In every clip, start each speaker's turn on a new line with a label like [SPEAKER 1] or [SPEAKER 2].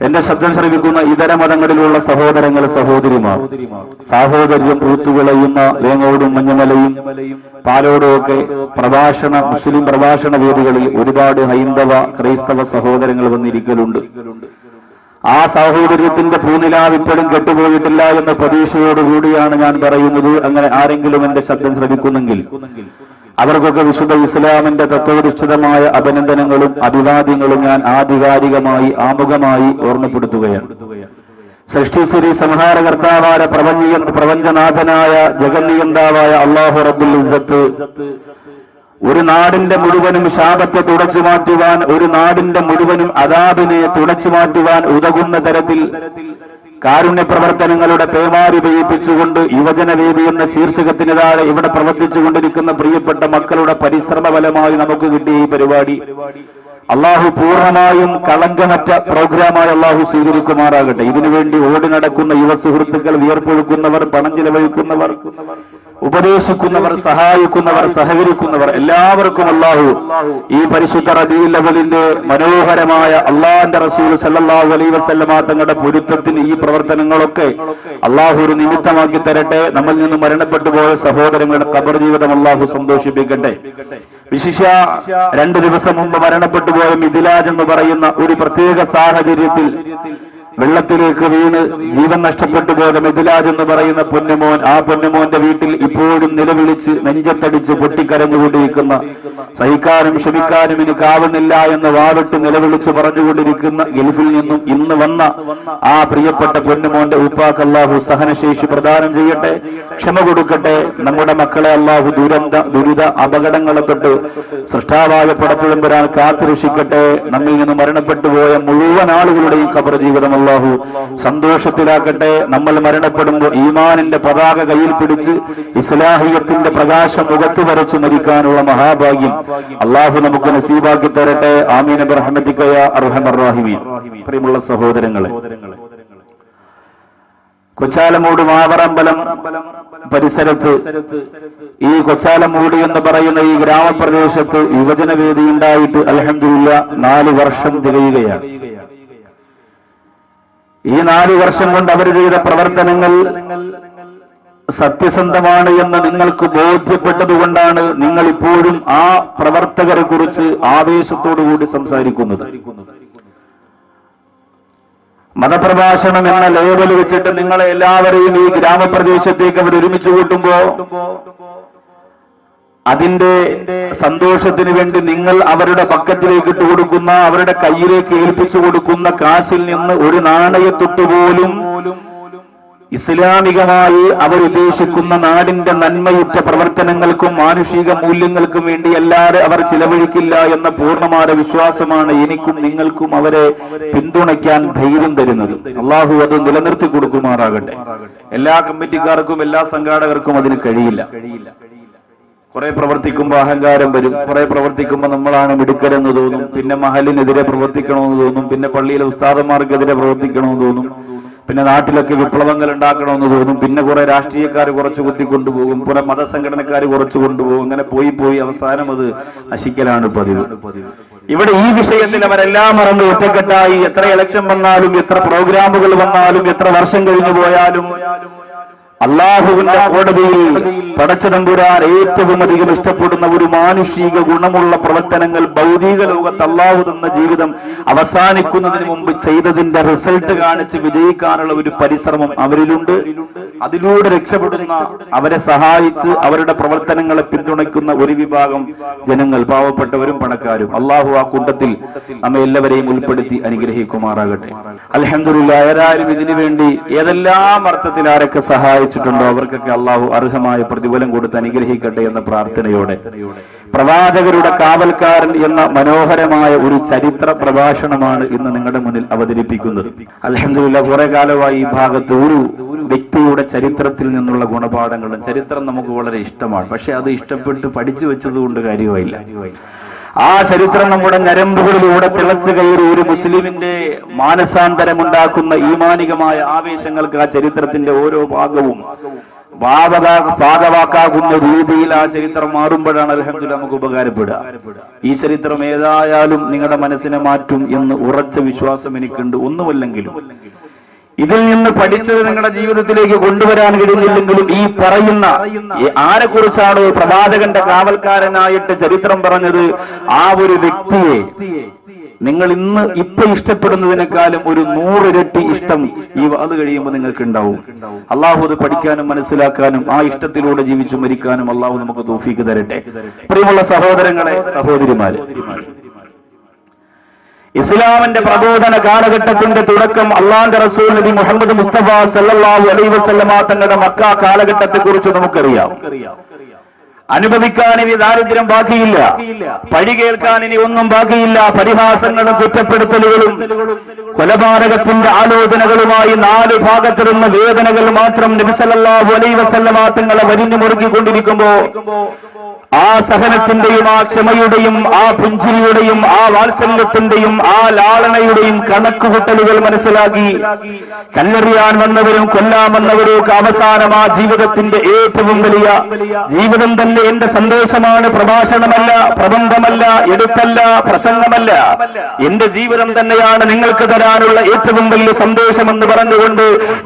[SPEAKER 1] എന്റെ ശബ്ദം ശ്രമിക്കുന്ന ഇതര മതങ്ങളിലുള്ള സഹോദരങ്ങൾ സഹോദരിമാർ. സാഹോദര്യം പൂത്തുവിളയുന്ന വേങ്ങോടും മഞ്ഞമലയും പാലോടും ഒക്കെ പ്രഭാഷണ മുസ്ലിം പ്രഭാഷണ വേദികളിൽ ഒരുപാട് ഹൈന്ദവ ക്രൈസ്തവ സഹോദരങ്ങൾ വന്നിരിക്കലുണ്ട്. ആ സാഹോദര്യത്തിന്റെ പൂനിലാവ് ഇപ്പോഴും കെട്ടുപോയിട്ടില്ല എന്ന പ്രതീക്ഷയോടുകൂടിയാണ് ഞാൻ പറയുന്നത്. അങ്ങനെ ആരെങ്കിലും എന്റെ ശബ്ദം ശ്രമിക്കുന്നെങ്കിൽ അവർക്കൊക്കെ വിശുദ്ധ ഇസ്ലാമിന്റെ തത്വനിഷ്ഠിതമായ അഭിനന്ദനങ്ങളും അഭിവാദ്യങ്ങളും ഞാൻ ആധികാരികമായി ആമുഖമായി ഓർമ്മപ്പെടുത്തുകയാണ്. സൃഷ്ടിശ്രീ സംഹാരകർത്താവായ പ്രപഞ്ച പ്രപഞ്ചനാഥനായ ജഗന്നിയന്താവായ അള്ളാഹു റബ്ബുൽ ഇസ്സത്ത് ഒരു നാടിന്റെ മുഴുവനും ശാപത്തെ തുടച്ചു മാറ്റുവാൻ ഒരു നാടിന്റെ മുഴുവനും അതാബിനെ തുടച്ചു മാറ്റുവാൻ ഉതകുന്ന തരത്തിൽ കാരുണ്യ പ്രവർത്തനങ്ങളുടെ പേമാരി പെയ്യിപ്പിച്ചുകൊണ്ട് യുവജനവേദി എന്ന ശീർഷകത്തിന് താഴെ ഇവിടെ പ്രവർത്തിച്ചുകൊണ്ടിരിക്കുന്ന പ്രിയപ്പെട്ട മക്കളുടെ പരിശ്രമ ഫലമായി നമുക്ക് കിട്ടിയ ഈ പരിപാടി. അള്ളാഹു പൂർണമായും കളങ്കമറ്റ പ്രോഗ്രാമായി അള്ളാഹു സ്വീകരിക്കുമാറാകട്ടെ. ഇതിനുവേണ്ടി ഓടി നടക്കുന്ന യുവ സുഹൃത്തുക്കൾ വിയർപ്പൊഴുക്കുന്നവർ പണം ചിലവഴിക്കുന്നവർ ഉപദേശിക്കുന്നവർ സഹായിക്കുന്നവർ സഹകരിക്കുന്നവർ എല്ലാവർക്കും അള്ളാഹു ഈ പരിശുദ്ധ റബീൽ മനോഹരമായ അള്ളാഹിന്റെ റസൂൽ സല്ലാഹു അലൈ വസല്ലമ തങ്ങളുടെ പൊരുത്തത്തിന് ഈ പ്രവർത്തനങ്ങളൊക്കെ അള്ളാഹു ഒരു നിമിത്തമാക്കി തരട്ടെ. നമ്മിൽ നിന്ന് മരണപ്പെട്ടു പോയ സഹോദരങ്ങളുടെ കബർ ജീവിതം അള്ളാഹു സന്തോഷിപ്പിക്കട്ടെ. വിശിഷ രണ്ടു ദിവസം മുമ്പ് മരണപ്പെട്ടു പോയ മിഥിലാജ് എന്ന് പറയുന്ന ഒരു പ്രത്യേക സാഹചര്യത്തിൽ വെള്ളത്തിലേക്ക് വീണ് ജീവൻ നഷ്ടപ്പെട്ടു പോയ മിഥിലാജ് എന്ന് പറയുന്ന പൊന്നുമോൻ ആ പൊന്നുമോന്റെ വീട്ടിൽ ഇപ്പോഴും നിലവിളിച്ച് നെഞ്ചത്തടിച്ച് പൊട്ടിക്കരഞ്ഞുകൊണ്ടിരിക്കുന്ന സഹിക്കാനും ക്ഷമിക്കാനും എനിക്കാവുന്നില്ല എന്ന് വാവിട്ട് നിലവിളിച്ച് പറഞ്ഞുകൊണ്ടിരിക്കുന്ന ഗൾഫിൽ നിന്നും ഇന്ന് വന്ന ആ പ്രിയപ്പെട്ട പൊന്നുമോന്റെ ഉപ്പാക്ക് അള്ളാഹു സഹനശേഷി പ്രദാനം ചെയ്യട്ടെ ക്ഷമ കൊടുക്കട്ടെ. നമ്മുടെ മക്കളെ അള്ളാഹു ദുരന്ത ദുരിത അപകടങ്ങളെ തൊട്ട് സൃഷ്ടാവായ പടച്ചുഴമ്പരാൻ കാത്തുരക്ഷിക്കട്ടെ. നമ്മിൽ നിന്ന് മരണപ്പെട്ടു പോയ മുഴുവൻ ആളുകളുടെയും ഖബർ ജീവിതം അള്ളാഹു സന്തോഷത്തിലാക്കട്ടെ നമ്മൾ മരണപ്പെടുമ്പോൾ ഈമാനിന്റെ പതാക കയ്യിൽ പിടിച്ച് ഇസ്ലാഹിയത്തിന്റെ പ്രകാശം മുഖത്ത് വരച്ചു മരിക്കാനുള്ള മഹാഭാഗ്യം അള്ളാഹു നമുക്ക് നസീബാക്കി തരട്ടെ. റഹ്മത്തിക്കയ അർഹമറാഹിമീൻ പ്രിയമുള്ള സഹോദരങ്ങളെ കൊച്ചാലമൂട് മാവറമ്പലം പരിസരത്ത് ഈ കൊച്ചാലമൂട് എന്ന് പറയുന്ന ഈ ഗ്രാമപ്രദേശത്ത് യുവജന വേദി ഉണ്ടായിട്ട് അലഹമില്ല നാല് വർഷം തികയുകയാണ്. ഈ നാലു വർഷം കൊണ്ട് അവർ ചെയ്ത പ്രവർത്തനങ്ങൾ സത്യസന്ധമാണ് എന്ന് നിങ്ങൾക്ക് ബോധ്യപ്പെട്ടതുകൊണ്ടാണ് നിങ്ങൾ ഇപ്പോഴും ആ പ്രവർത്തകരെ കുറിച്ച് ആവേശത്തോടുകൂടി സംസാരിക്കുന്നത്. മതപ്രഭാഷണം എന്ന ലേബൽ വെച്ചിട്ട് നിങ്ങളെ എല്ലാവരെയും ഈ ഗ്രാമപ്രദേശത്തേക്ക് അവർ ഒരുമിച്ച് കൂട്ടുമ്പോ അതിന്റെ സന്തോഷത്തിന് വേണ്ടി നിങ്ങൾ അവരുടെ പക്കത്തിലേക്ക് ഇട്ട് കൊടുക്കുന്ന അവരുടെ കയ്യിലേക്ക് ഏൽപ്പിച്ചു കൊടുക്കുന്ന കാശിൽ നിന്ന് ഒരു നാണയത്തൊട്ട് പോലും ഇസ്ലാമികമായി അവരുദ്ദേശിക്കുന്ന നാടിന്റെ നന്മയുറ്റ പ്രവർത്തനങ്ങൾക്കും മാനുഷിക മൂല്യങ്ങൾക്കും വേണ്ടി അല്ലാതെ അവർ ചിലവഴിക്കില്ല എന്ന പൂർണമായ വിശ്വാസമാണ് എനിക്കും നിങ്ങൾക്കും അവരെ പിന്തുണയ്ക്കാൻ ധൈര്യം തരുന്നത്. അള്ളാഹു അത് നിലനിർത്തി കൊടുക്കുമാറാകട്ടെ. എല്ലാ കമ്മിറ്റിക്കാർക്കും എല്ലാ സംഘാടകർക്കും അതിന് കഴിയില്ല. കുറെ പ്രവർത്തിക്കുമ്പോൾ അഹങ്കാരം വരും. കുറെ പ്രവർത്തിക്കുമ്പോൾ നമ്മളാണ് മിടുക്കരെന്ന് തോന്നും. പിന്നെ മഹലിനെതിരെ പ്രവർത്തിക്കണമെന്ന് തോന്നും. പിന്നെ പള്ളിയിലെ ഉസ്താദന്മാർക്കെതിരെ പ്രവർത്തിക്കണമെന്ന് തോന്നും. പിന്നെ നാട്ടിലൊക്കെ വിപ്ലവങ്ങൾ ഉണ്ടാക്കണമെന്ന് തോന്നും. പിന്നെ കുറെ രാഷ്ട്രീയക്കാർ കുറച്ച് കുത്തിക്കൊണ്ടുപോകും. കുറെ മതസംഘടനക്കാർ കുറച്ച് കൊണ്ടുപോകും. അങ്ങനെ പോയി പോയി അവസാനം അത് നശിക്കലാണ് പതിവ്. ഇവിടെ ഈ വിഷയത്തിൽ അവരെല്ലാം മറന്ന് ഒറ്റക്കെട്ടായി. എത്ര ഇലക്ഷൻ വന്നാലും എത്ര പ്രോഗ്രാമുകൾ വന്നാലും എത്ര വർഷം കഴിഞ്ഞു പോയാലും അള്ളാഹുവിന്റെ കോടതിയിൽ പടച്ചതമ്പുരാൻ ഏറ്റവും അധികം ഇഷ്ടപ്പെടുന്ന ഒരു മാനുഷിക ഗുണമുള്ള പ്രവർത്തനങ്ങൾ ഭൗതിക ലോകത്ത് അള്ളാഹു തന്ന ജീവിതം അവസാനിക്കുന്നതിന് മുമ്പ് ചെയ്തതിന്റെ റിസൾട്ട് കാണിച്ച് വിജയിക്കാനുള്ള ഒരു പരിശ്രമം അവരിലുണ്ട്. അതിലൂടെ രക്ഷപ്പെടുന്ന അവരെ സഹായിച്ച് അവരുടെ പ്രവർത്തനങ്ങളെ പിന്തുണയ്ക്കുന്ന ഒരു വിഭാഗം ജനങ്ങൾ പാവപ്പെട്ടവരും പണക്കാരും. അള്ളാഹു ആ കൂട്ടത്തിൽ നമ്മെ എല്ലാവരെയും ഉൾപ്പെടുത്തി അനുഗ്രഹിക്കുമാറാകട്ടെ. അലഹമില്ല ആരാരും ഇതിനു വേണ്ടി ഏതെല്ലാം അർത്ഥത്തിൽ ആരൊക്കെ സഹായിച്ചിട്ടുണ്ടോ അവർക്കൊക്കെ അള്ളാഹു അർഹമായ പ്രതിഫലം കൊടുത്ത് അനുഗ്രഹിക്കട്ടെ എന്ന പ്രാർത്ഥനയോടെ. പ്രവാചകരുടെ കാവൽക്കാരൻ എന്ന മനോഹരമായ ഒരു ചരിത്ര പ്രഭാഷണമാണ് ഇന്ന് നിങ്ങളുടെ മുന്നിൽ അവതരിപ്പിക്കുന്നത്. അലഹമില്ല കുറെ കാലമായി ഈ ഭാഗത്ത് ഒരു വ്യക്തിയുടെ ചരിത്രത്തിൽ നിന്നുള്ള ഗുണപാഠങ്ങളും ചരിത്രം നമുക്ക് വളരെ ഇഷ്ടമാണ്. പക്ഷെ അത് ഇഷ്ടപ്പെട്ട് പഠിച്ചു വെച്ചത് കൊണ്ട് കാര്യമായില്ല. ആ ചരിത്രം നമ്മുടെ ഞരമ്പുകളിലൂടെ തിളച്ചു കയറി ഒരു മുസ്ലിമിന്റെ മാനസാന്തരമുണ്ടാക്കുന്ന ഈമാനികമായ ആവേശങ്ങൾക്ക് ആ ചരിത്രത്തിന്റെ ഓരോ ഭാഗവും പാകവാക്കാകുന്ന രീതിയിൽ ആ ചരിത്രം മാറുമ്പോഴാണ് അലഹമ്മദ് നമുക്ക് ഉപകാരപ്പെടുക. ഈ ചരിത്രം ഏതായാലും നിങ്ങളുടെ മനസ്സിനെ മാറ്റും എന്ന് ഉറച്ച വിശ്വാസം എനിക്കുണ്ട്. ഒന്നുമല്ലെങ്കിലും ഇതിൽ നിന്ന് പഠിച്ചത് നിങ്ങളുടെ ജീവിതത്തിലേക്ക് കൊണ്ടുവരാൻ കഴിഞ്ഞില്ലെങ്കിലും ഈ പറയുന്ന ആരെ കുറിച്ചാണ് പ്രവാചകന്റെ കാവൽക്കാരനായിട്ട് ചരിത്രം പറഞ്ഞത്? ആ ഒരു വ്യക്തിയെ. നിങ്ങൾ ഇന്ന് ഇപ്പൊ ഇഷ്ടപ്പെടുന്നതിനേക്കാളും ഒരു നൂറിരട്ടി ഇഷ്ടം ഈ അത് കഴിയുമ്പോൾ നിങ്ങൾക്ക് ഉണ്ടാവും അള്ളാഹു അത് പഠിക്കാനും മനസ്സിലാക്കാനും ആ ഇഷ്ടത്തിലൂടെ ജീവിച്ചു മരിക്കാനും അള്ളാഹു നമുക്ക് തോഫീക്ക് തരട്ടെ. പ്രിയമുള്ള സഹോദരങ്ങളെ സഹോദരിമാരെ ഇസ്ലാമിന്റെ പ്രബോധന കാലഘട്ടത്തിന്റെ തുടക്കം അള്ളാന്റെ റസൂൽ നബി മുഹമ്മദ് മുസ്തഫ സല്ലല്ലാഹു അലൈഹി വസല്ലമ തങ്ങളുടെ മക്ക കാലഘട്ടത്തെ കുറിച്ച് നമുക്കറിയാം. അനുഭവിക്കാൻ ഇനി ദാരിദ്ര്യം ബാക്കിയില്ല. പഴി കേൾക്കാൻ ഇനി ഒന്നും ബാക്കിയില്ല. പരിഹാസങ്ങളും കുറ്റപ്പെടുത്തലുകളും കൊലപാതകത്തിന്റെ ആലോചനകളുമായി നാല് ഭാഗത്തിരുന്ന വേദനകൾ മാത്രം നബിസല്ലാഹു അലൈ വസല്ലമ തങ്ങളെ വരിഞ്ഞു മുറുകിക്കൊണ്ടിരിക്കുമ്പോ ആ സഹനത്തിന്റെയും ആ ക്ഷമയുടെയും ആ പുഞ്ചിരിയുടെയും ആ വാത്സല്യത്തിന്റെയും ആ ലാളനയുടെയും കണക്കുകൂട്ടലുകൾ മനസ്സിലാക്കി കല്ലെറിയാൻ വന്നവരും കൊല്ലാൻ വന്നവരൊക്കെ അവസാനം ആ ജീവിതത്തിന്റെ ഏറ്റവും വലിയ ജീവിതം തന്നെ എന്റെ സന്തോഷമാണ്. പ്രഭാഷണമല്ല പ്രബന്ധമല്ല എടുത്തല്ല പ്രസംഗമല്ല. എന്റെ ജീവിതം തന്നെയാണ് നിങ്ങൾക്ക് തരാനുള്ള ഏറ്റവും വലിയ സന്ദേശമെന്ന് പറഞ്ഞുകൊണ്ട്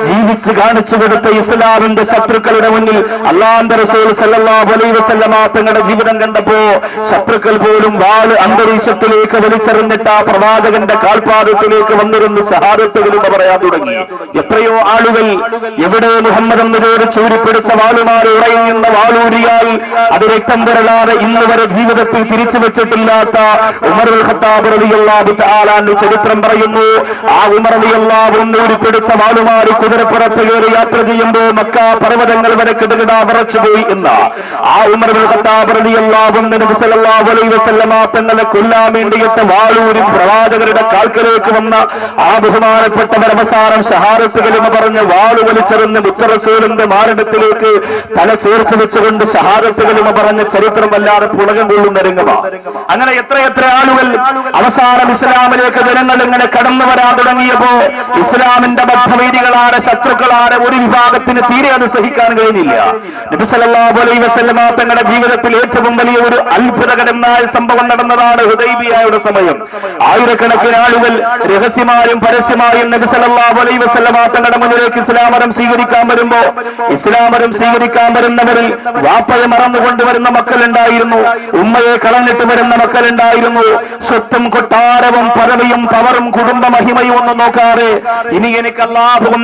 [SPEAKER 1] ജീവിച്ച് കാണിച്ചു കൊടുത്ത ഇസ്ലാമിന്റെ ശത്രുക്കളുടെ മുന്നിൽ അലൈഹി വസല്ലമ തങ്ങളുടെ ജീവിതം കണ്ടപ്പോ ശത്രുക്കൾ പോലും വാൾ അന്തരീക്ഷത്തിലേക്ക് വലിച്ചെറിഞ്ഞിട്ട് ആ പ്രവാചകന്റെ കാൽപാദത്തിലേക്ക് വന്നിരുന്ന ഷഹാദത്തുകളും പറയാൻ തുടങ്ങി. എത്രയോ ആളുകൾ എവിടെ മുഹമ്മദ് എന്ന് പേര് ചൂരിപ്പിടിച്ച വാളുമാർ ഉറയിൽ നിന്ന് വാളൂരിയാൽ അത് രക്തം പുരളാതെ ഇന്ന് വരെ ജീവിതത്തിൽ തിരിച്ചു വെച്ചിട്ടില്ലാത്ത ഉമർ ഖത്താബ് റളിയല്ലാഹു ചരിത്രം പറയുന്നു. ആ ഉമർ റളിയല്ലാഹു അൻഹു പിടിച്ച വാളുമാർ കുതിരപ്പുറത്ത് കയറി യാത്ര ചെയ്യുമ്പോൾ മക്ക പർവതങ്ങൾ വരെ കിടകിടാ വിറച്ചുപോയി എന്ന. ആ ഉമർ ഖത്താബ് റളിയല്ലാഹു നബി അലൈഹി വസല്ലമ തങ്ങളെ കൊല്ലാൻ വേണ്ടിയിട്ട് പ്രവാചകരുടെ കാൽക്കലേക്ക് വന്ന ആ ബഹുമാനപ്പെട്ടവർ അവസാനം ഷഹാറത്തുകൾ എന്ന് പറഞ്ഞ് വാളു വലിച്ചെറിഞ്ഞ് മുത്തറസൂലിന്റെ മാരടത്തിലേക്ക് തല ചേർത്ത് വെച്ചുകൊണ്ട് ഷഹാദത്തുകൾ എന്ന് പറഞ്ഞ ചരിത്രം വല്ലാതെ പുളകം കൊള്ളുന്ന രംഗമാണ് അങ്ങനെ എത്രയെത്ര ആളുകൾ അവസാനം ഇസ്ലാമിലേക്ക് ജനങ്ങൾ ഇങ്ങനെ കടന്നു വരാൻ തുടങ്ങിയപ്പോ ഇസ്ലാമിന്റെ ബദ്ധവൈരികളാണ് ശത്രുക്കളാണ് ഒരു വിഭാഗത്തിന് തീരെ അത് സഹിക്കാൻ കഴിഞ്ഞില്ല. നബി സല്ലല്ലാഹു അലൈഹി വസല്ലമ തങ്ങളുടെ ജീവിതത്തിൽ ഏറ്റവും വലിയ ഒരു അത്ഭുതകരമായ സംഭവം നടന്നതാണ് ഹൃദയബിയായുടെ സമയം. ആയിരക്കണക്കിന് ആളുകൾ രഹസ്യമായും പരസ്യമായും നബി സല്ലല്ലാഹു അലൈഹി വസല്ലമ തങ്ങളുടെ മുന്നിലേക്ക് ഇസ്ലാമരം സ്വീകരിക്കാൻ വരുമ്പോ ഇസ്ലാമരം സ്വീകരിക്കാൻ വരുന്നവരിൽ വാപ്പയെ മറന്നു കൊണ്ടുവരുന്ന മക്കളുണ്ടായിരുന്നു. ഉമ്മയെ കളഞ്ഞിട്ട് വരുന്ന മക്കളുണ്ടായിരുന്നു. സ്വത്തും കൊട്ടാരവും പദവിയും പവറും കുടുംബ മഹിമയും ഒന്നും നോക്കാതെ ഇനി എനിക്ക് അള്ളാഹുവും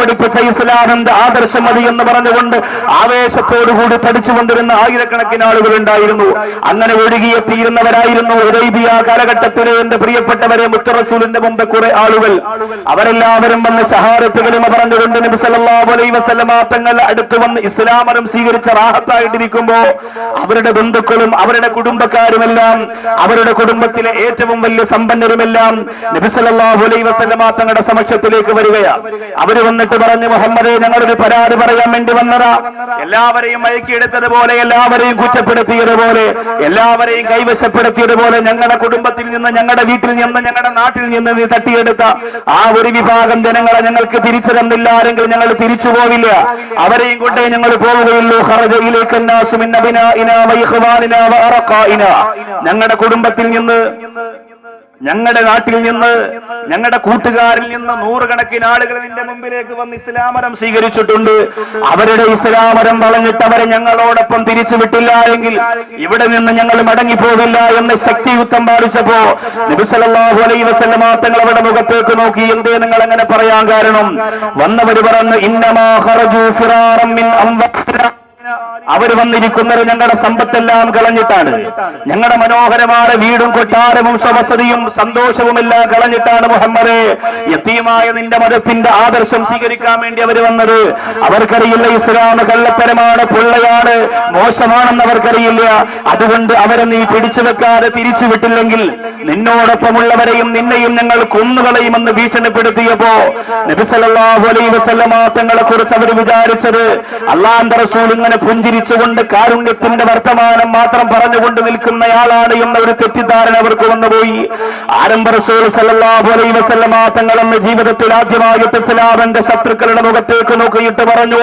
[SPEAKER 1] പഠിപ്പിച്ച ഇസ്ലാമിന്റെ ആദർശം മതി എന്ന് പറഞ്ഞുകൊണ്ട് ആവേശത്തോടുകൂടി പഠിച്ചുകൊണ്ടിരുന്ന ആയിരക്കണക്കിന് ആളുകൾ ഉണ്ടായിരുന്നു അങ്ങനെ ഒഴുകിയെത്തിയിരുന്നവരായിരുന്നു ഉദൈബിയ കാലഘട്ടത്തിലെ എന്റെ പ്രിയപ്പെട്ടവരെ മുത്തറസൂലിന്റെ മുമ്പ് കുറെ ആളുകൾ. അവരെല്ലാവരും വന്ന് സഹാരത്തുകളും പറഞ്ഞുകൊണ്ട് നബി വസല്ലമ തങ്ങൾ അടുത്ത് വന്ന് ഇസ്ലാമരം സ്വീകരിച്ച മരിക്കുമ്പോ അവരുടെ ബന്ധുക്കളും അവരുടെ കുടുംബക്കാരുമെല്ലാം അവരുടെ കുടുംബത്തിലെ ഏറ്റവും വലിയ സമ്പന്നരുമെല്ലാം നബിസലാഹു അലൈ വസല്ലമ തങ്ങളുടെ സമക്ഷത്തിലേക്ക് വരികയാ. അവർ വന്നിട്ട് പറഞ്ഞു മുഹമ്മദെ ഞങ്ങളൊരു പരാതി പറയാൻ വേണ്ടി വന്നതാ. എല്ലാവരെയും മയക്കിയെടുത്തതുപോലെ എല്ലാവരെയും കുറ്റപ്പെടുത്തിയതുപോലെ എല്ലാവരെയും കൈവശപ്പെടുത്തിയതുപോലെ ഞങ്ങളുടെ കുടുംബത്തിൽ നിന്ന് ഞങ്ങളുടെ വീട്ടിൽ നിന്ന് ഞങ്ങളുടെ നാട്ടിൽ നിന്ന് നീ തട്ടിയെടുത്ത ആ ഒരു വിഭാഗം ജനങ്ങളെ ഞങ്ങൾക്ക് തിരിച്ചു തന്നില്ല. ആരെങ്കിലും ഞങ്ങൾ തിരിച്ചു പോവില്ല. അവരെയും കൊണ്ടേ ഞങ്ങൾ പോവുകയുള്ളൂ. ഹർജയിലേക്ക് നാസ് ഞങ്ങളുടെ കുടുംബത്തിൽ നിന്ന് ഞങ്ങളുടെ നാട്ടിൽ നിന്ന് ഞങ്ങളുടെ കൂട്ടുകാരിൽ നിന്ന് നൂറുകണക്കിന് ആളുകൾ നിന്റെ മുമ്പിലേക്ക് വന്ന് ഇസ്ലാമരം സ്വീകരിച്ചിട്ടുണ്ട്. അവരുടെ ഇസ്ലാമരം വളഞ്ഞിട്ട് അവരെ ഞങ്ങളോടൊപ്പം തിരിച്ചു വിട്ടില്ല എങ്കിൽ ഇവിടെ നിന്ന് ഞങ്ങൾ മടങ്ങിപ്പോകില്ല എന്ന് ശക്തിയുക്തം പാലിച്ചപ്പോ നബിസലാഹു അലൈ വസല്ലമ അവരുടെ മുഖത്തേക്ക് നോക്കി എന്തേ നിങ്ങൾ അങ്ങനെ പറയാൻ കാരണം? വന്നവര് പറഞ്ഞു ഇന്നമാ ഹറജു ഫിറാറം അവർ വന്നിരിക്കുന്നത് ഞങ്ങളുടെ സമ്പത്തെല്ലാം കളഞ്ഞിട്ടാണ്. ഞങ്ങളുടെ മനോഹരമായ വീടും കൊട്ടാരവും സവസതിയും സന്തോഷവും എല്ലാം കളഞ്ഞിട്ടാണ് മുഹമ്മദ്. യത്തീമായ നിന്റെ മതത്തിന്റെ ആദർശം സ്വീകരിക്കാൻ വേണ്ടി അവർ വന്നത്. അവർക്കറിയില്ല ഇസ്ലാം കള്ളത്തരമാണ് പൊള്ളയാണ് മോശമാണെന്ന് അവർക്കറിയില്ല. അതുകൊണ്ട് അവരെ നീ പിടിച്ചു വെക്കാതെ തിരിച്ചു വിട്ടില്ലെങ്കിൽ നിന്നോടൊപ്പമുള്ളവരെയും നിന്നെയും ഞങ്ങൾ കൊന്നുകളയുമെന്ന് ഭീഷണിപ്പെടുത്തിയപ്പോ നബിസലാഹു അലൈ വസല്ലമ കുറിച്ച് അവർ വിചാരിച്ചത് അള്ളാന്റെ റസൂൽ ഇങ്ങനെ ഇങ്ങനെ പുഞ്ചിരിച്ചുകൊണ്ട് കാരുണ്യത്തിന്റെ വർത്തമാനം മാത്രം പറഞ്ഞുകൊണ്ട് നിൽക്കുന്നയാളാണ് എന്ന ഒരു തെറ്റിദ്ധാരണ അവർക്ക് വന്നുപോയി. ആരംഭ റസൂൽ സല്ലല്ലാഹു അലൈഹി വസല്ലമ ജീവിതത്തിൽ ആദ്യമായിട്ട് ഇസ്ലാമിന്റെ ശത്രുക്കളുടെ മുഖത്തേക്ക് നോക്കിയിട്ട് പറഞ്ഞു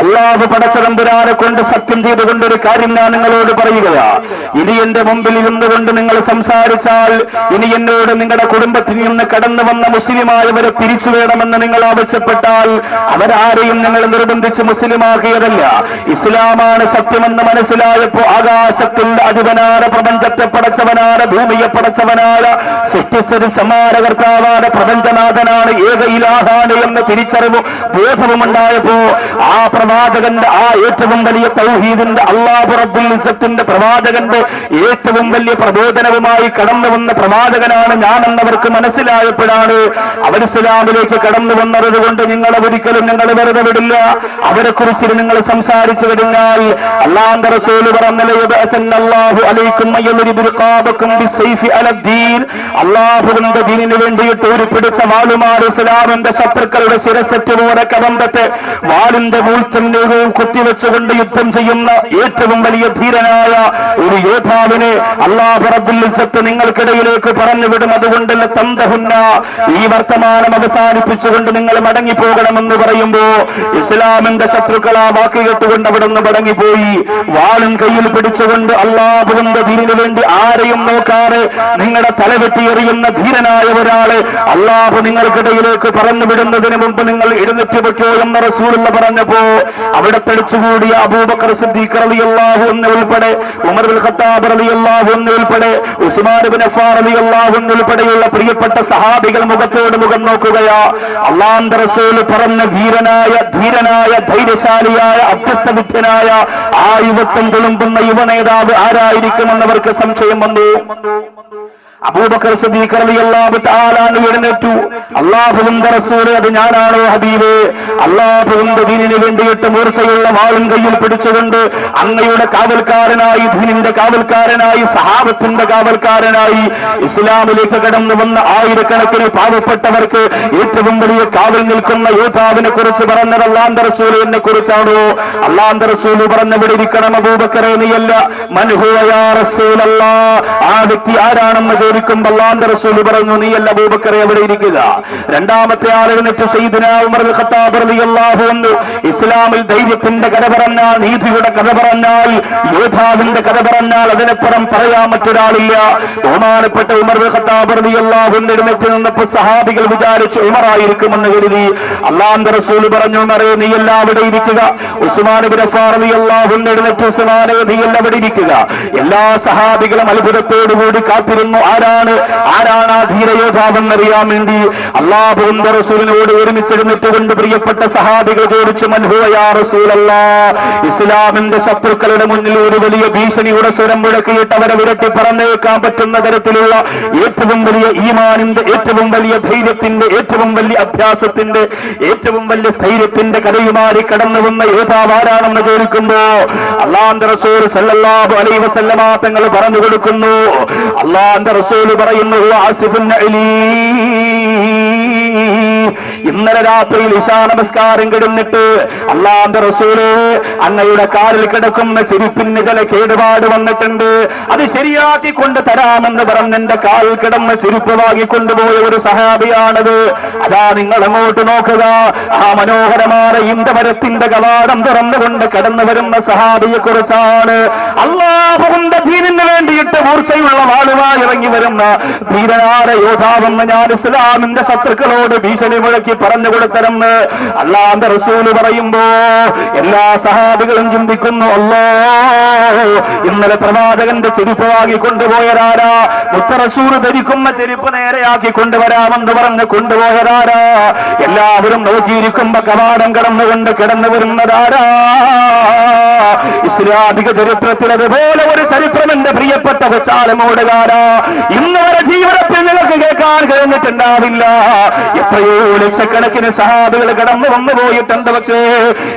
[SPEAKER 1] അള്ളാഹു പടച്ചതമ്പുരാനെ കൊണ്ട് സത്യം ചെയ്തുകൊണ്ട് ഒരു കാര്യം ഞാൻ നിങ്ങളോട് പറയുക ഇനി എന്റെ മുമ്പിൽ ഇരുന്നുകൊണ്ട് നിങ്ങൾ സംസാരിച്ചാൽ ഇനി എന്നോട് നിങ്ങളുടെ കുടുംബത്തിൽ നിന്ന് കടന്നു വന്ന മുസ്ലിമായവരെ തിരിച്ചു വേണമെന്ന് നിങ്ങൾ ആവശ്യപ്പെട്ടാൽ അവരാരെയും നിങ്ങൾ നിർബന്ധിച്ച് മുസ്ലിമാക്കിയതല്ല. ഇസ്ലാമാണ് സത്യമെന്ന് മനസ്സിലായപ്പോ ആകാശത്തിന്റെ അധിപനാര പ്രപഞ്ചത്തെ പടച്ചവനാര ഭൂമിയെ പടച്ചവനാര സൃഷ്ടിസ്ഥിതി സമാരകർത്താവാര പ്രപഞ്ചനാഥനാണ് ഏക ഇലാഹാണ് എന്ന തിരിച്ചറിവ് ബോധവുമുണ്ടായപ്പോ ആ പ്രവാചകന്റെ ആ ഏറ്റവും വലിയ തൗഹീദിന്റെ അള്ളാഹു റബ്ബുൽ ഇസ്സത്തിന്റെ പ്രവാചകന്റെ ഏറ്റവും വലിയ പ്രബോധനവുമായി കടന്നു വന്ന പ്രവാചകനാണ് ഞാനെന്നവർക്ക് മനസ്സിലായപ്പോഴാണ് അവർ ഇസ്ലാമിലേക്ക് കടന്നു വന്നത് കൊണ്ട് നിങ്ങളെ ഒരിക്കലും നിങ്ങൾ വെറുതെ വിടില്ല. അവരെ കുറിച്ച് നിങ്ങൾ സംസാരിച്ചു കഴിഞ്ഞാൽ അള്ളാന്റെ റസൂൽ അള്ളാഹുവിന്റെ ദീനിന് വേണ്ടിയിട്ട് ഒരു പിടിച്ച വാളുമാർ ഇസ്ലാമിന്റെ ശത്രുക്കളുടെ ശിരസറ്റ് പോലെ കവന്തത്തെ വാളിന്റെ മൂർത്തന്യവും കുത്തിവെച്ചുകൊണ്ട് യുദ്ധം ചെയ്യുന്ന ഏറ്റവും വലിയ ധീരനായ ഒരു യോദ്ധാവിനെ അള്ളാഹു റബ്ബുൽ നിങ്ങൾക്കിടയിലേക്ക് പറഞ്ഞു വിടും അതുകൊണ്ടല്ല തന്തഹുന്ന ഈ വർത്തമാനം അവസാനിപ്പിച്ചുകൊണ്ട് നിങ്ങൾ മടങ്ങിപ്പോകണമെന്ന് പറയുമ്പോ ഇസ്ലാമിന്റെ ശത്രുക്കൾ ആ വാക്ക് കേട്ടുകൊണ്ട് അവിടെ നിന്ന് മടങ്ങിപ്പോയി. വാളും കയ്യിൽ പിടിച്ചുകൊണ്ട് അള്ളാഹുവിന്റെ ധീരന് വേണ്ടി ആരെയും നോക്കാതെ നിങ്ങളുടെ തലവെട്ടി എറിയുന്ന ധീരനായ ഒരാൾ അള്ളാഹു നിങ്ങൾക്കിടയിലേക്ക് പറഞ്ഞു വിടുന്നതിന് മുമ്പ് നിങ്ങൾ എഴുന്നേറ്റ് പറ്റോ എന്ന റസൂലുള്ള പറഞ്ഞപ്പോ അവിടെ തെളിച്ചുകൂടിയ അബൂബക്കർ സിദ്ദീഖ് അലി അള്ളാഹു എന്ന് ഉൾപ്പെടെ ഉമർ ഖത്താബ് അള്ളാഹു എന്ന് ഉൾപ്പെടെ ഉസ്മാൻ അഫ്ഫാൻ റളിയല്ലാഹു എന്ന് ഉൾപ്പെടെയുള്ള പ്രിയപ്പെട്ട സഹാബികൾ മുഖത്തോട് മുഖം നോക്കുകയാ. അള്ളാന്റെ റസൂൽ പറഞ്ഞ ധീരനായ ധീരനായ ധൈര്യശാലിയായ അഭ്യസ്തവിദ്യനായ ആ യുവത്വം തുളുമ്പുന്ന യുവ നേതാവ് ആരായിരിക്കുമെന്നവർക്ക് സംശയം വന്നു? അബൂബക്കർ സിദ്ദീഖ് റളിയല്ലാഹു തആല അൻഹു എഴുന്നേറ്റു. അല്ലാഹുവിന്റെ റസൂൽ അത് ഞാനാണോ ഹബീബേ? അല്ലാഹുവിന്റെ ദീനിന് വേണ്ടിയിട്ട് മൂർച്ചയുള്ള വാളും കയ്യിൽ പിടിച്ചുകൊണ്ട് അങ്ങയുടെ കാവൽക്കാരനായി ദീനിന്റെ കാവൽക്കാരനായി സഹാബത്തിന്റെ കാവൽക്കാരനായി ഇസ്ലാമിലേക്ക് കടന്നു വന്ന ആയിരക്കണക്കിന് പാവപ്പെട്ടവർക്ക് ഏറ്റവും വലിയ കാവൽ നിൽക്കുന്ന യോദ്ധാവിനെ കുറിച്ച് പറഞ്ഞത് അള്ളാന്റെ റസൂലിനെ കുറിച്ചാണോ? അള്ളാന്റെ റസൂൽ പറഞ്ഞവിടെ ഇരിക്കണം അബൂബക്കറെ നീയല്ല. മൻഹുവയാ റസൂലല്ലാ. ആ വ്യക്തി ആരാണെന്ന് ചോദിക്കുമ്പോൾ അള്ളാന്റെ റസൂൽ പറഞ്ഞു നീ അല്ല അബൂബക്കറെ അവിടെ ഇരിക്കുക? രണ്ടാമത്തെ ആളുകൾ ഉമർ ഇസ്ലാമിൽ ദൈവത്തിന്റെ കഥ പറഞ്ഞാൽ നീതിയുടെ കഥ പറഞ്ഞാൽ യോദ്ധാവിന്റെ കഥ പറഞ്ഞാൽ അതിനപ്പുറം പറയാൻ മറ്റൊരാളില്ല. ബഹുമാനപ്പെട്ട ഉമർ ഖത്താബ് റളിയല്ലാഹു അൻഹു എഴുന്നേറ്റ് നിന്നപ്പോൾ സഹാബികൾ വിചാരിച്ചു ഉമറായിരിക്കുമെന്ന് കരുതി. അള്ളാന്റെ റസൂൽ പറഞ്ഞു മറേ നീ അല്ല അവിടെ ഇരിക്കുക. ഉസ്മാൻ അൻഹു എഴുന്നേറ്റ് ഉസ്മാനെ നീയല്ല അവിടെ ഇരിക്കുക. എല്ലാ സഹാബികളും അത്ഭുതത്തോടുകൂടി കാത്തിരുന്നു. ആരാണ്? ആരാണ് ആ ധീരയോദ്ധാവെന്നറിയാൻ വേണ്ടി? അള്ളാഹുവിന്റെ റസൂലിനോട് ഒരുമിച്ചെഴുന്നിട്ടുകൊണ്ട് പ്രിയപ്പെട്ട സഹാബികൾ ചോദിച്ചു മൻഹുവയാ റസൂലല്ല. ഇസ്ലാമിന്റെ ശത്രുക്കളുടെ മുന്നിൽ ഒരു വലിയ ഭീഷണിയുടെ സ്വരം മുഴക്കിയിട്ട് അവരെ വിരട്ടി പറഞ്ഞേക്കാൻ പറ്റുന്ന തരത്തിലുള്ള ഏറ്റവും വലിയ ഈമാനിന്റെ ഏറ്റവും വലിയ ധൈര്യത്തിന്റെ ഏറ്റവും വലിയ അഭ്യാസത്തിന്റെ ഏറ്റവും വലിയ സ്ഥൈര്യത്തിന്റെ കഥയുമാരി കടന്നു വന്ന യോദ്ധാവ് ആരാണെന്ന് ചോദിക്കുമ്പോ അള്ളാന്റെ റസൂൽ സല്ലല്ലാഹു അലൈഹി വസല്ലമ തങ്ങൾ പറഞ്ഞു കൊടുക്കുന്നു. അള്ളാന്റെ റസൂൽ പറയുന്നു ആസിഫുൻ അലീ. ഇന്നലെ രാത്രിയിൽ ഇശാ നമസ്കാരം കിടന്നിട്ട് അള്ളാന്റെ റസൂൽ അങ്ങയുടെ കാലിൽ കിടക്കുന്ന ചെരുപ്പിന് ചില കേടുപാട് വന്നിട്ടുണ്ട്. അത് ശരിയാക്കി കൊണ്ട് തരാമെന്ന് പറഞ്ഞ് എന്റെ കാലിൽ കിടന്ന ചെരുപ്പ് വാങ്ങിക്കൊണ്ടുപോയ ഒരു സഹാബിയാണത്. അതാ നിങ്ങൾ അങ്ങോട്ട് നോക്കുക. ആ മനോഹരമായ ഇന്ദമരത്തിന്റെ കവാടം തുറന്നുകൊണ്ട് കടന്നു വരുന്ന സഹാബിയെ കുറിച്ചാണ് അള്ളാഹുവിന്റെ വേണ്ടിയിട്ട് മൂർച്ചയുള്ള വാളുമായി ഇറങ്ങി വരുന്ന ധീരനാര യോദ്ധാവെന്ന് ഞാൻ ഇസ്ലാമിന്റെ ശത്രുക്കളോട് ഭീഷണി മുഴക്കി പറഞ്ഞു കൊടുത്തരെന്ന് അള്ളാന്റെ റസൂൽ പറയുമ്പോ എല്ലാ സഹാബികളും ചിന്തിക്കുന്നു അല്ലോ ഇന്നലെ പ്രവാചകന്റെ ചെരുപ്പ് വാങ്ങി കൊണ്ടുപോയതാരാ? മുത്തറസൂൽ ധരിക്കുന്ന ചെരുപ്പ് നേരെയാക്കി കൊണ്ടുവരാമെന്ന് പറഞ്ഞ് കൊണ്ടുപോയതാരാ? എല്ലാവരും നോക്കിയിരിക്കുമ്പോ കവാടം കടന്നുകൊണ്ട് കിടന്നു വരുന്നതാരാ? ഇസ്ലാമിക ചരിത്രത്തിൽ അതുപോലെ ഒരു ചരിത്രം എന്റെ പ്രിയപ്പെട്ട കൊച്ചാലമോടുകാരാ. ഇന്ന് വരെ ജീവിതത്തിൽ നിങ്ങൾക്ക് കേൾക്കാൻ കഴിഞ്ഞിട്ടുണ്ടാവില്ല. എത്രയോ ലക്ഷക്കണക്കിന് സഹാബികൾ കടന്നു വന്നു പോയിട്ടുണ്ട് പക്ഷേ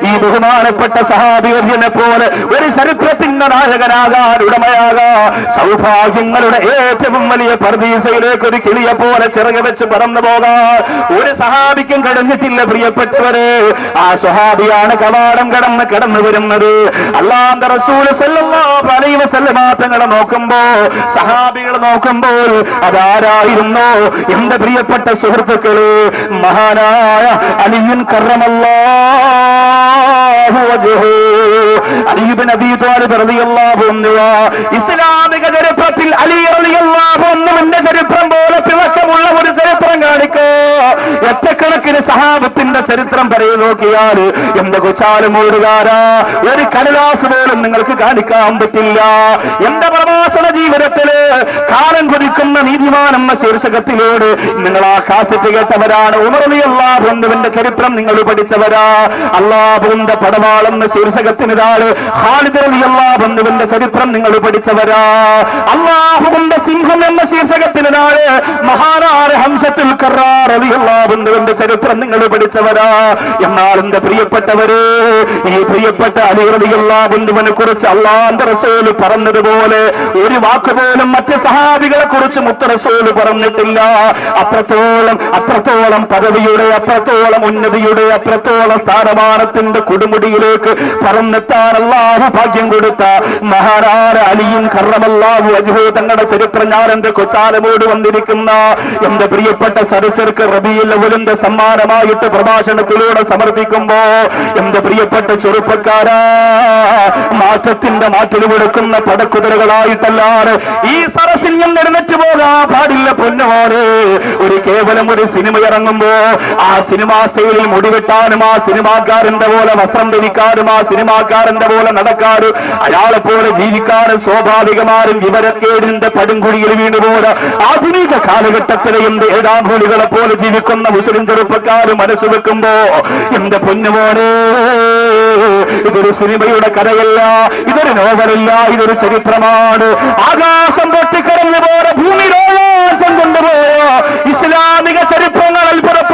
[SPEAKER 1] ഈ ബഹുമാനപ്പെട്ട സഹാബികനെ പോലെ ഒരു ചരിത്രത്തിന്റെ നായകനാകാൻ ഉടമയാകാ. സൗഭാഗ്യങ്ങളുടെ ഏറ്റവും വലിയ പർദീസയിലേക്ക് ഒരു കിളിയെ പോലെ ചിറക് വെച്ച് പറന്നു പോകാൻ ഒരു സഹാബിക്കും കടന്നിട്ടില്ല പ്രിയപ്പെട്ടവരെ. ആ സ്വഹാബിയാണ് കവാടം കടന്ന് കടന്നു വരുന്നത്. അലൈഹി വസല്ലമ തങ്ങളെ നോക്കുമ്പോ സഹാബികൾ നോക്കുമ്പോൾ അതാരായിരുന്നു? എന്റെ പ്രിയപ്പെട്ട സുഹൃത്തുക്കൾ മഹാനായ അലിയൻ കറമല്ലാഹു റളിയല്ലാഹു അൻഹു. ഇസ്ലാമിക ചരിത്രത്തിൽ അലി റളിയല്ലാഹു ചരിത്രം പോലെ തിളക്കമുള്ള ഒരു ചരിത്രം കാണിക്കോ ഒറ്റക്കണക്കിന് സഹാബത്തിന്റെ ചരിത്രം പറയൂ നോക്കിയാൽ എന്റെ കൊച്ചാലും ഓടുകാരാ. ഒരു കടലാസ് പോലും നിങ്ങൾക്ക് കാണിക്കാൻ പറ്റില്ല. എന്റെ പ്രവാസന ജീവിതത്തിൽ കാലം കൊതിക്കുന്ന നീതിമാൻ എന്ന ശീർഷകത്തിലൂടെ നിങ്ങൾ ആ കാസറ്റ് കേട്ടവരാണ്. ഉമർലി അള്ളാഹുവിന്റെ ചരിത്രം നിങ്ങൾ പഠിച്ചവരാ. അള്ളാഹുവിന്റെ പടവാളെന്ന ശീർഷകത്തിന് താഴെ ഖാലിദ് അലി അള്ളാഹുവിന്റെ ചരിത്രം നിങ്ങൾ പഠിച്ചവരാ. അള്ളാഹുവിന്റെ സിംഹം എന്ന ശീർഷകത്തിന് താഴെ മഹാനായ ഹംസത്തുൽ കറാർ അലി അള്ളാഹുവിന്റെ ചരിത്രം നിങ്ങൾ പഠിച്ചവരാ. എന്നാൽ എന്റെ പ്രിയപ്പെട്ടവര് ഈ പ്രിയപ്പെട്ട അലി ബന്ധുവിനെ കുറിച്ച് അള്ളാന്റെ റസൂൽ പറഞ്ഞതുപോലെ ഒരു വാക്ക് പോലും മറ്റ് സഹാബികളെ കുറിച്ച് മുത്തറസോൽ പറഞ്ഞിട്ടില്ല. അത്രത്തോളം അത്രത്തോളം പദവിയുടെ അത്രത്തോളം ഉന്നതിയുടെ അത്രത്തോളം സ്ഥാനമാനത്തിന്റെ കൊടുമുടിയിലേക്ക് പറന്നെത്താൻ അള്ളാഹു ഭാഗ്യം കൊടുത്ത മഹാരാര അലിയും കർണമല്ലാഹു അജുഹു തങ്ങളുടെ ചരിത്രം ഞാൻ എന്റെ കൊച്ചാലമോട് വന്നിരിക്കുന്ന എന്റെ പ്രിയപ്പെട്ട സരസർക്ക് റബിയിൽ അവലിന്റെ സമ്മാനമായിട്ട് പ്രഭാഷണത്തിലൂടെ സമർപ്പിക്കുമ്പോ എന്റെ പ്രിയപ്പെട്ട ചെറുപ്പക്കാരാ? മാറ്റത്തിന്റെ മാറ്റിൽ കൊടുക്കുന്ന പടക്കുതിരകളായിട്ടല്ലാതെ ഈ സരസിൽ നിന്ന് എഴുന്നേറ്റ് പോകാൻ പാടില്ല പൊന്നുമോനെ. ഒരു കേവലം ഒരു സിനിമ ഇറങ്ങുമ്പോ ആ സിനിമാ സ്റ്റൈലിൽ മുടിവെട്ടാനും ആ സിനിമാക്കാരന്റെ പോലെ വസ്ത്രം ധരിക്കാനും ആ സിനിമാക്കാരന്റെ പോലെ നടക്കാനും അയാളെ പോലെ ജീവിക്കാനും സ്വാഭാവികമാരും വിവരക്കേടിന്റെ പടുംകുഴിയിൽ വീണുപോലെ ആധുനിക കാലഘട്ടത്തിലെ എന്ത് ഏഴാംകൂലികളെ പോലെ ജീവിക്കുന്ന മുസ്ലിം ചെറുപ്പക്കാർ മനസ്സ് വെക്കുമ്പോ എന്റെ പൊന്നുമോനെ ഇതൊരു സിനിമയുടെ കഥയല്ല ഇതൊരു നോവലല്ല ഇതൊരു ചരിത്രമാണ്. ആകാശം പൊട്ടിക്കറഞ്ഞു പോലെ ഭൂമി രോമാഞ്ചം കൊണ്ടുപോയ ഇസ്ലാമിക ചരിത്രങ്ങൾ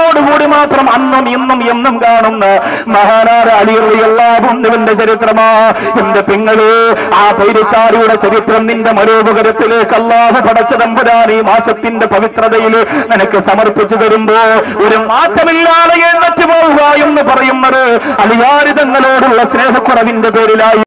[SPEAKER 1] അത്ഭുതത്തോടുകൂടി മാത്രം അന്നും ഇന്നും എന്നും കാണുന്ന മഹാനാര അലിയുള്ള ചരിത്രമാ. എന്റെ പെങ്ങൾ ആ പൈരശാലിയുടെ ചരിത്രം നിന്റെ മനോപകരത്തിലേക്ക് അല്ലാതെ പടച്ച തമ്പുരാൻ ഈ മാസത്തിന്റെ പവിത്രതയിൽ നിനക്ക് സമർപ്പിച്ചു തരുമ്പോ ഒരു മാറ്റമില്ലാതെ എഴുന്നേറ്റ് പോവുക എന്ന് പറയുന്നത് അലിയാരിതങ്ങളോടുള്ള സ്നേഹക്കുറവിന്റെ പേരിലായി.